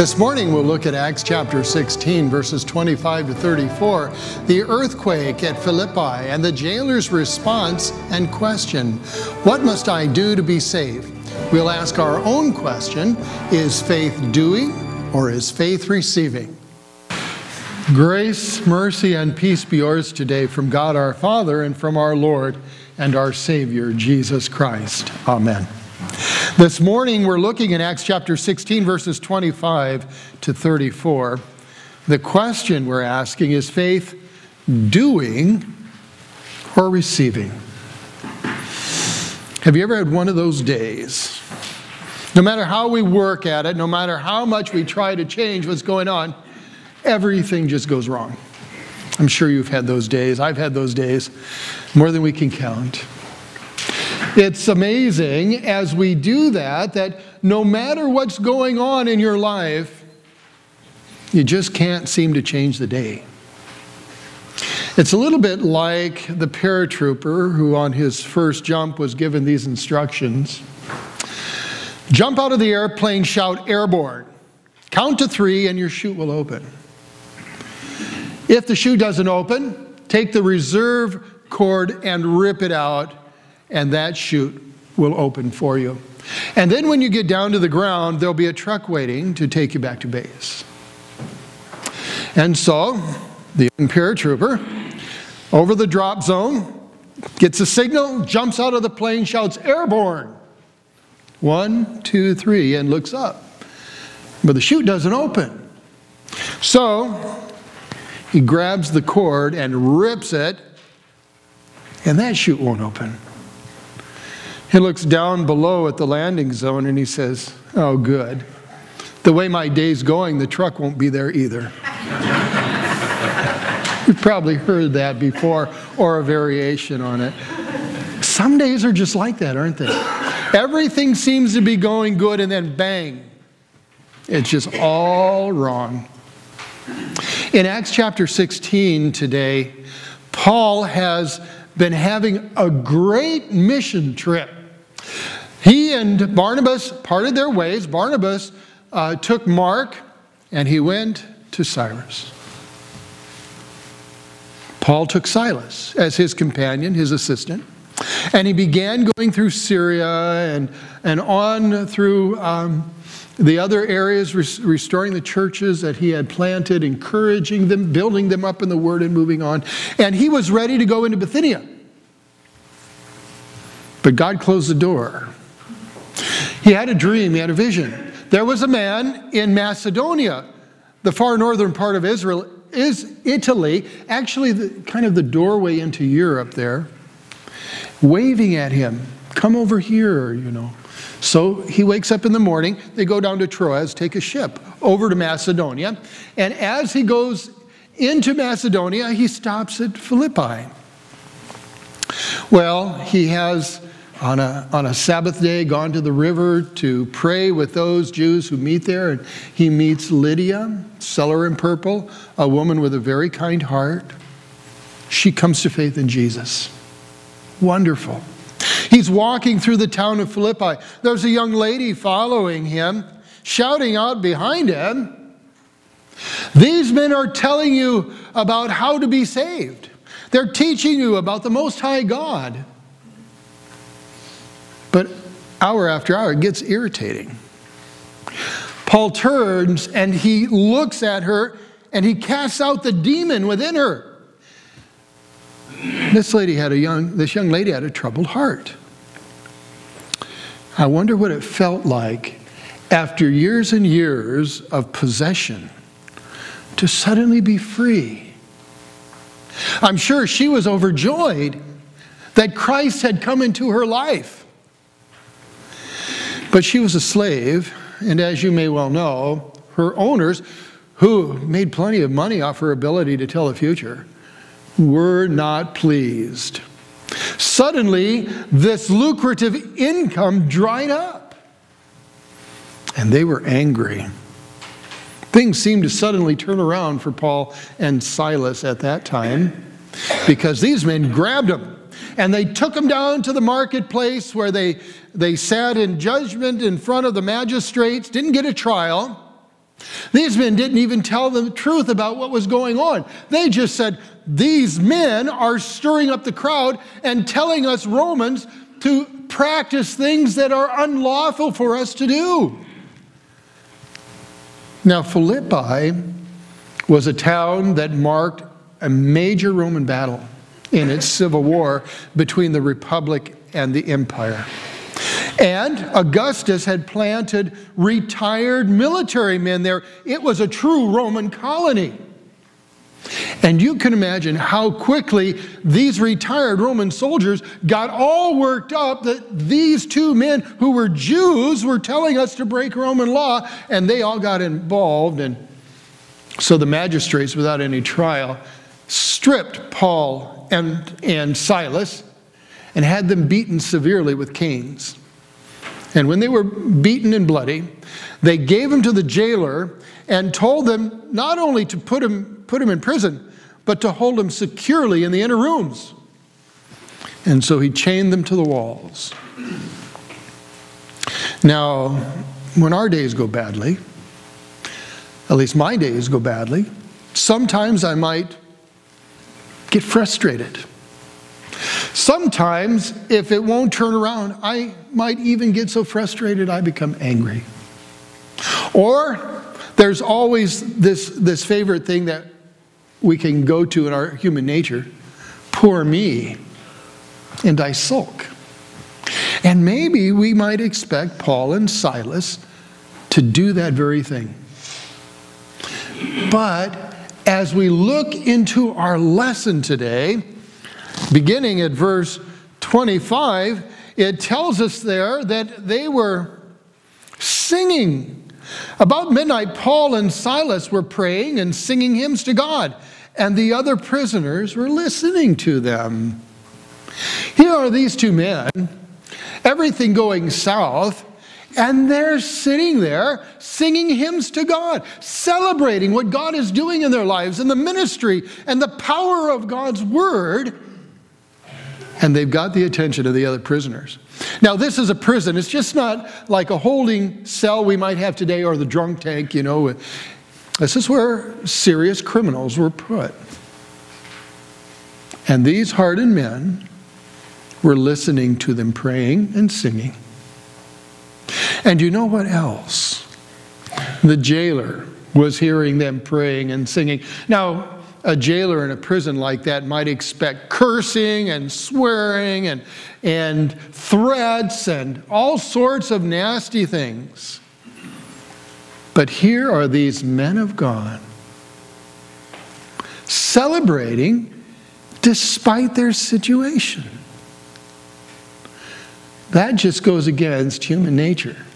This morning we'll look at Acts chapter 16, verses 25 to 34, the earthquake at Philippi, and the jailer's response and question What must I do to be saved? We'll ask our own question Is faith doing or is faith receiving? Grace, mercy, and peace be yours today from God our Father and from our Lord and our Savior, Jesus Christ. Amen. This morning we're looking in Acts chapter 16, verses 25 to 34. The question we're asking is faith doing or receiving? Have you ever had one of those days? No matter how we work at it, no matter how much we try to change what's going on, everything just goes wrong. I'm sure you've had those days. I've had those days, more than we can count. It's amazing as we do that, that no matter what's going on in your life, you just can't seem to change the day. It's a little bit like the paratrooper who, on his first jump, was given these instructions Jump out of the airplane, shout airborne. Count to three, and your chute will open. If the chute doesn't open, take the reserve cord and rip it out and that chute will open for you. And then when you get down to the ground, there'll be a truck waiting to take you back to base. And so the young paratrooper over the drop zone gets a signal, jumps out of the plane, shouts, airborne. One, two, three, and looks up. But the chute doesn't open. So he grabs the cord and rips it, and that chute won't open. He looks down below at the landing zone and he says, Oh, good. The way my day's going, the truck won't be there either. You've probably heard that before or a variation on it. Some days are just like that, aren't they? Everything seems to be going good and then bang, it's just all wrong. In Acts chapter 16 today, Paul has been having a great mission trip. He and Barnabas parted their ways. Barnabas uh, took Mark and he went to Cyprus. Paul took Silas as his companion, his assistant, and he began going through Syria and, and on through um, the other areas, res- restoring the churches that he had planted, encouraging them, building them up in the word, and moving on. And he was ready to go into Bithynia. But God closed the door. He had a dream, he had a vision. There was a man in Macedonia, the far northern part of Israel, is Italy, actually the, kind of the doorway into Europe there, waving at him, come over here, you know. So he wakes up in the morning, they go down to Troas, take a ship over to Macedonia, and as he goes into Macedonia, he stops at Philippi. Well, he has on a, on a Sabbath day gone to the river to pray with those Jews who meet there. And he meets Lydia, seller in purple, a woman with a very kind heart. She comes to faith in Jesus. Wonderful. He's walking through the town of Philippi. There's a young lady following him, shouting out behind him, These men are telling you about how to be saved. They're teaching you about the Most High God. Hour after hour, it gets irritating. Paul turns and he looks at her and he casts out the demon within her. This lady had a young, this young lady had a troubled heart. I wonder what it felt like after years and years of possession to suddenly be free. I'm sure she was overjoyed that Christ had come into her life. But she was a slave, and as you may well know, her owners, who made plenty of money off her ability to tell the future, were not pleased. Suddenly, this lucrative income dried up, and they were angry. Things seemed to suddenly turn around for Paul and Silas at that time because these men grabbed them and they took him down to the marketplace where they, they sat in judgment in front of the magistrates, didn't get a trial. These men didn't even tell the truth about what was going on. They just said, These men are stirring up the crowd and telling us Romans to practice things that are unlawful for us to do. Now, Philippi was a town that marked a major Roman battle in its civil war between the Republic and the Empire. And Augustus had planted retired military men there. It was a true Roman colony. And you can imagine how quickly these retired Roman soldiers got all worked up that these two men who were Jews were telling us to break Roman law, and they all got involved. And so the magistrates, without any trial, stripped Paul and, and Silas and had them beaten severely with canes. And when they were beaten and bloody, they gave him to the jailer and told them not only to put him, put him in prison, but to hold him securely in the inner rooms. And so he chained them to the walls. Now, when our days go badly, at least my days go badly, sometimes I might get frustrated. Sometimes, if it won't turn around, I might even get so frustrated I become angry. Or there's always this, this favorite thing that we can go to in our human nature poor me, and I sulk. And maybe we might expect Paul and Silas to do that very thing. But as we look into our lesson today, beginning at verse 25, it tells us there that they were singing. About midnight, Paul and Silas were praying and singing hymns to God, and the other prisoners were listening to them. Here are these two men, everything going south, and they're sitting there singing hymns to God, celebrating what God is doing in their lives and the ministry and the power of God's word and they've got the attention of the other prisoners. Now, this is a prison. It's just not like a holding cell we might have today or the drunk tank, you know. This is where serious criminals were put. And these hardened men were listening to them praying and singing. And you know what else? The jailer was hearing them praying and singing. Now, a jailer in a prison like that might expect cursing and swearing and, and threats and all sorts of nasty things. But here are these men of God celebrating despite their situation. That just goes against human nature.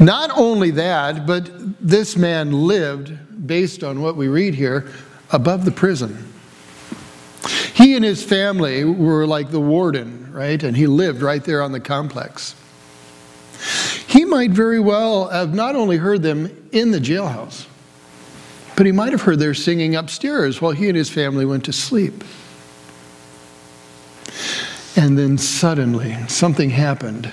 Not only that, but this man lived based on what we read here, above the prison. He and his family were like the warden, right? And he lived right there on the complex. He might very well have not only heard them in the jailhouse, but he might have heard their singing upstairs while he and his family went to sleep. And then suddenly, something happened.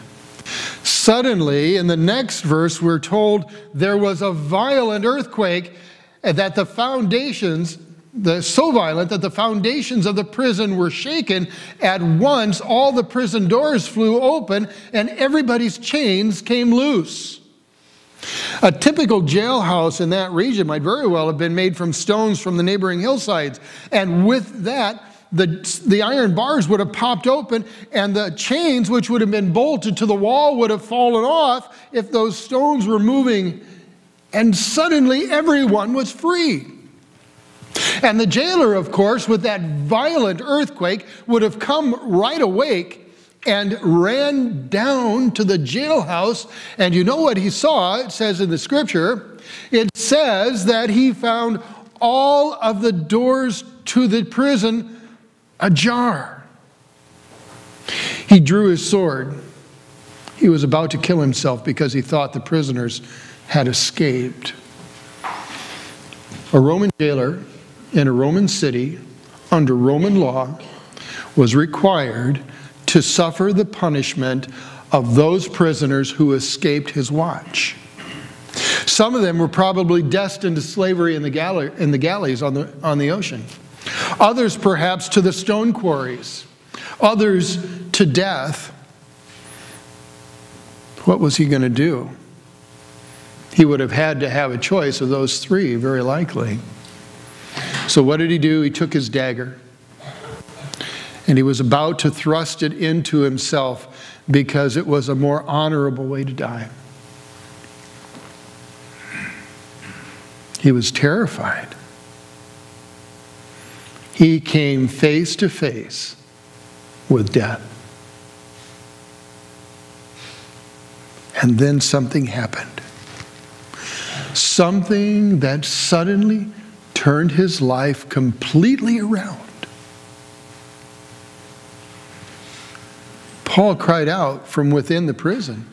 Suddenly, in the next verse, we're told there was a violent earthquake that the foundations, the, so violent that the foundations of the prison were shaken. At once, all the prison doors flew open and everybody's chains came loose. A typical jailhouse in that region might very well have been made from stones from the neighboring hillsides. And with that, the, the iron bars would have popped open and the chains, which would have been bolted to the wall, would have fallen off if those stones were moving and suddenly everyone was free. And the jailer, of course, with that violent earthquake, would have come right awake and ran down to the jailhouse. And you know what he saw? It says in the scripture, it says that he found all of the doors to the prison ajar. He drew his sword. He was about to kill himself because he thought the prisoners had escaped. A Roman jailer in a Roman city under Roman law was required to suffer the punishment of those prisoners who escaped his watch. Some of them were probably destined to slavery in the, in the galleys on the, on the ocean. Others, perhaps, to the stone quarries. Others to death. What was he going to do? He would have had to have a choice of those three, very likely. So, what did he do? He took his dagger and he was about to thrust it into himself because it was a more honorable way to die. He was terrified. He came face to face with death. And then something happened. Something that suddenly turned his life completely around. Paul cried out from within the prison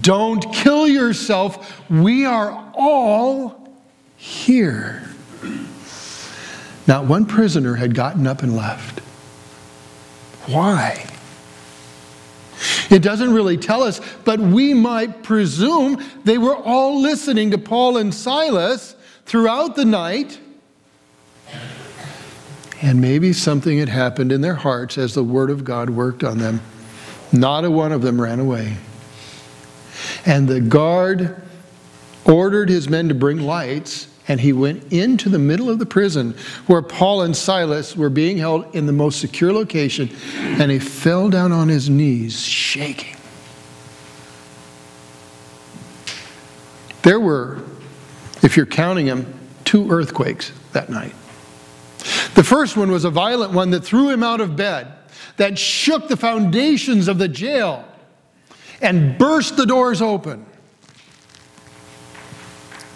Don't kill yourself. We are all here. Not one prisoner had gotten up and left. Why? It doesn't really tell us, but we might presume they were all listening to Paul and Silas throughout the night. And maybe something had happened in their hearts as the Word of God worked on them. Not a one of them ran away. And the guard ordered his men to bring lights, and he went into the middle of the prison where Paul and Silas were being held in the most secure location, and he fell down on his knees, shaking. There were, if you're counting them, two earthquakes that night. The first one was a violent one that threw him out of bed, that shook the foundations of the jail and burst the doors open.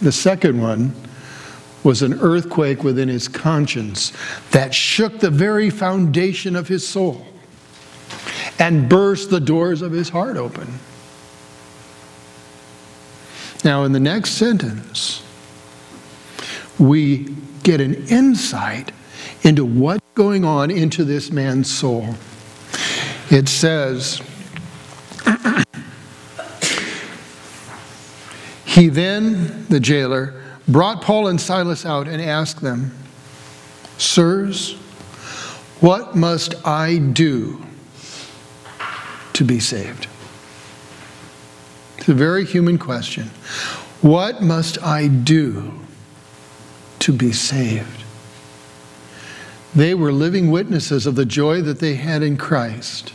The second one was an earthquake within his conscience that shook the very foundation of his soul and burst the doors of his heart open. Now, in the next sentence, we get an insight into what's going on into this man's soul. It says, He then, the jailer, brought Paul and Silas out and asked them, Sirs, what must I do to be saved? It's a very human question. What must I do to be saved? They were living witnesses of the joy that they had in Christ.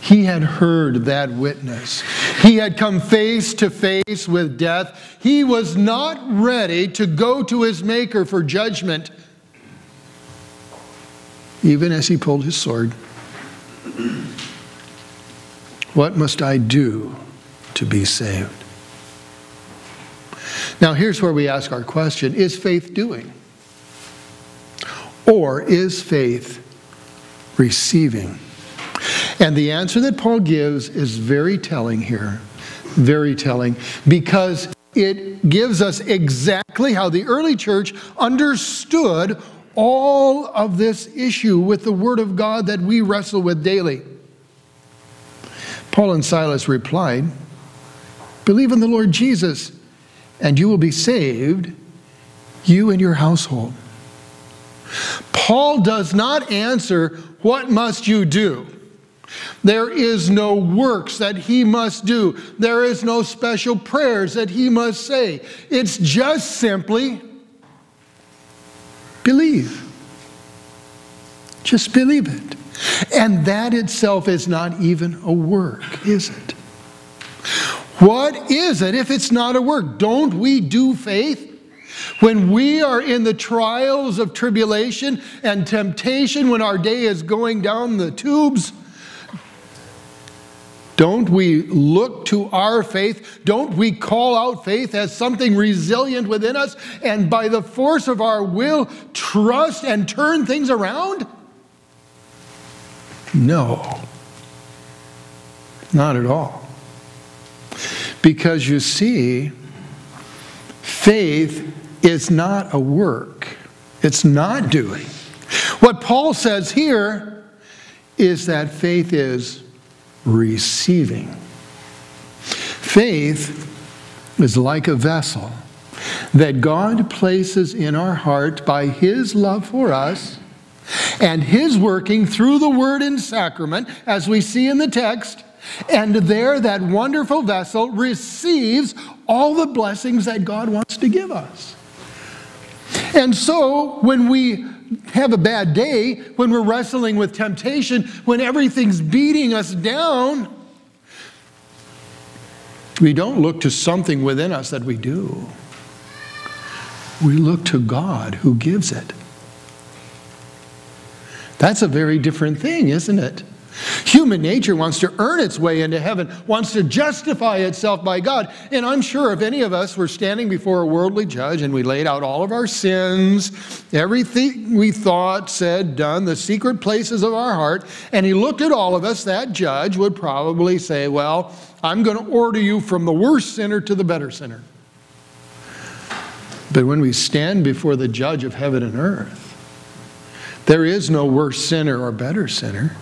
He had heard that witness. He had come face to face with death. He was not ready to go to his Maker for judgment, even as he pulled his sword. What must I do to be saved? Now, here's where we ask our question Is faith doing? Or is faith receiving? And the answer that Paul gives is very telling here. Very telling. Because it gives us exactly how the early church understood all of this issue with the Word of God that we wrestle with daily. Paul and Silas replied, Believe in the Lord Jesus, and you will be saved, you and your household. Paul does not answer, What must you do? There is no works that he must do. There is no special prayers that he must say. It's just simply believe. Just believe it. And that itself is not even a work, is it? What is it if it's not a work? Don't we do faith? When we are in the trials of tribulation and temptation, when our day is going down the tubes, don't we look to our faith? Don't we call out faith as something resilient within us and by the force of our will trust and turn things around? No, not at all. Because you see, faith is not a work, it's not doing. What Paul says here is that faith is receiving. Faith is like a vessel that God places in our heart by His love for us and His working through the Word and sacrament, as we see in the text. And there, that wonderful vessel receives all the blessings that God wants to give us. And so, when we have a bad day, when we're wrestling with temptation, when everything's beating us down, we don't look to something within us that we do. We look to God who gives it. That's a very different thing, isn't it? Human nature wants to earn its way into heaven, wants to justify itself by God. And I'm sure if any of us were standing before a worldly judge and we laid out all of our sins, everything we thought, said, done, the secret places of our heart, and he looked at all of us, that judge would probably say, Well, I'm going to order you from the worst sinner to the better sinner. But when we stand before the judge of heaven and earth, there is no worse sinner or better sinner.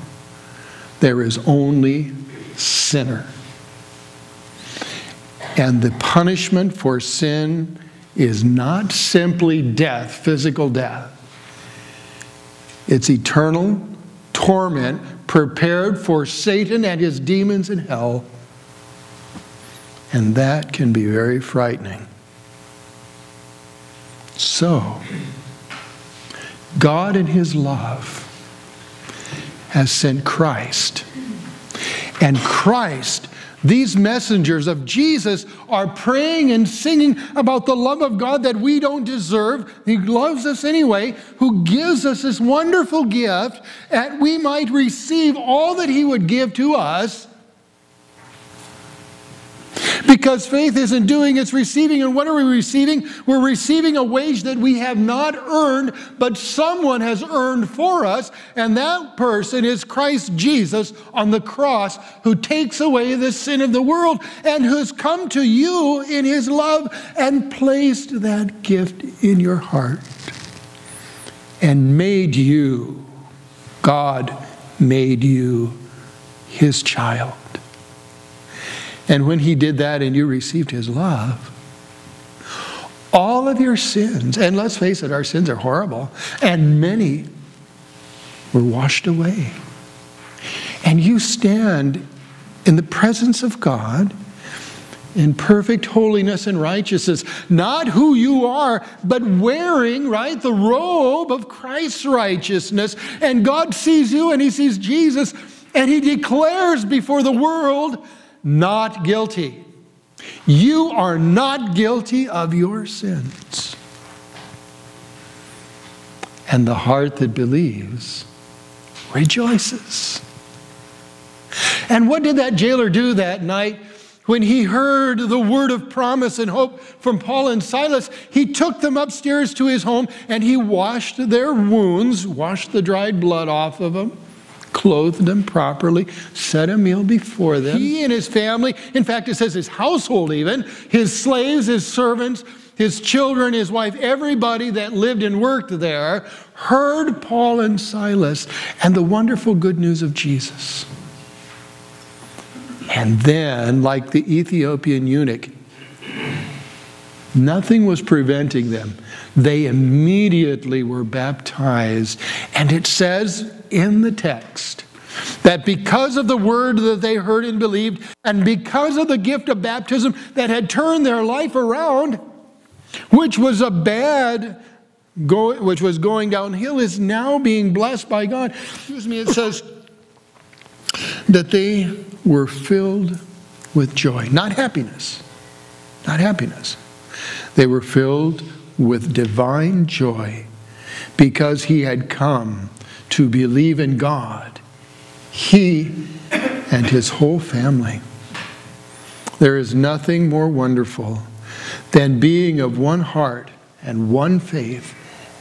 There is only sinner. And the punishment for sin is not simply death, physical death. It's eternal torment prepared for Satan and his demons in hell. And that can be very frightening. So, God in His love has sent Christ. And Christ, these messengers of Jesus, are praying and singing about the love of God that we don't deserve. He loves us anyway, who gives us this wonderful gift that we might receive all that He would give to us because faith isn't doing, it's receiving. And what are we receiving? We're receiving a wage that we have not earned, but someone has earned for us. And that person is Christ Jesus on the cross, who takes away the sin of the world and who's come to you in his love and placed that gift in your heart and made you, God made you his child. And when he did that and you received his love, all of your sins, and let's face it, our sins are horrible, and many were washed away. And you stand in the presence of God in perfect holiness and righteousness, not who you are, but wearing, right, the robe of Christ's righteousness. And God sees you and He sees Jesus, and He declares before the world not guilty. You are not guilty of your sins. And the heart that believes rejoices. And what did that jailer do that night when he heard the word of promise and hope from Paul and Silas? He took them upstairs to his home and he washed their wounds, washed the dried blood off of them clothed them properly, set a meal before them. He and his family, in fact, it says his household even, his slaves, his servants, his children, his wife, everybody that lived and worked there heard Paul and Silas and the wonderful good news of Jesus. And then, like the Ethiopian eunuch, nothing was preventing them. They immediately were baptized. And it says in the text that because of the word that they heard and believed, and because of the gift of baptism that had turned their life around, which was a bad Go, which was going downhill is now being blessed by God. Excuse me, it says that they were filled with joy, not happiness, not happiness. They were filled with divine joy because he had come to believe in God, he and his whole family. There is nothing more wonderful than being of one heart and one faith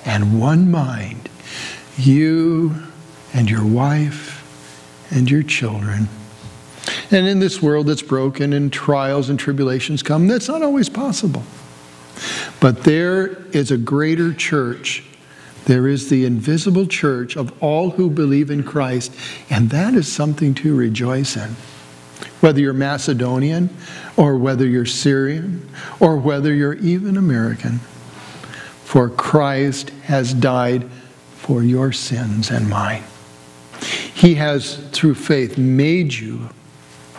and one mind, you and your wife and your children. And in this world that's broken and trials and tribulations come, that's not always possible. But there is a greater church there is the invisible church of all who believe in Christ, and that is something to rejoice in. whether you're Macedonian or whether you're Syrian or whether you're even American. For Christ has died for your sins and mine. He has, through faith, made you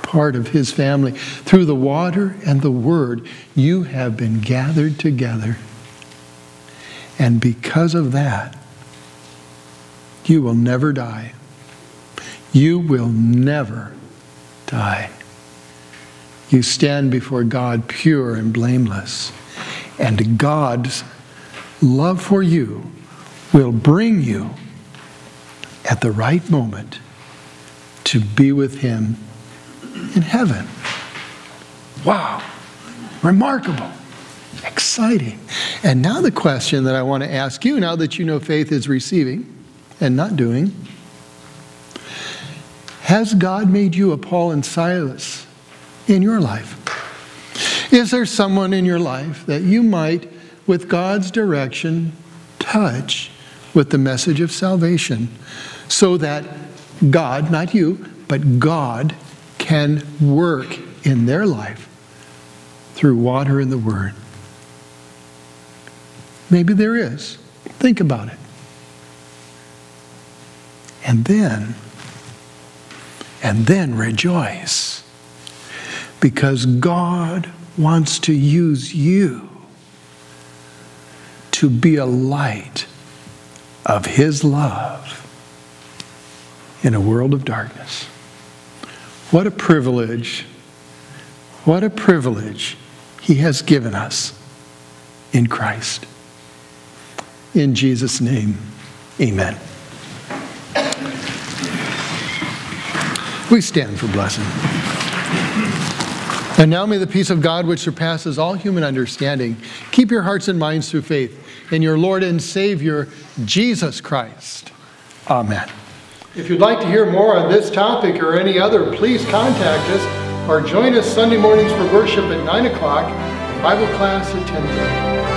part of his family. Through the water and the word, you have been gathered together. And because of that, you will never die. You will never die. You stand before God pure and blameless. And God's love for you will bring you at the right moment to be with Him in heaven. Wow, remarkable, exciting. And now, the question that I want to ask you now that you know faith is receiving and not doing has God made you a Paul and Silas in your life? Is there someone in your life that you might, with God's direction, touch with the message of salvation so that God, not you, but God can work in their life through water and the Word? Maybe there is. Think about it. And then, and then rejoice because God wants to use you to be a light of His love in a world of darkness. What a privilege! What a privilege He has given us in Christ. In Jesus' name, amen. We stand for blessing. And now may the peace of God, which surpasses all human understanding, keep your hearts and minds through faith in your Lord and Savior, Jesus Christ. Amen. If you'd like to hear more on this topic or any other, please contact us or join us Sunday mornings for worship at 9 o'clock, Bible class at 10.30.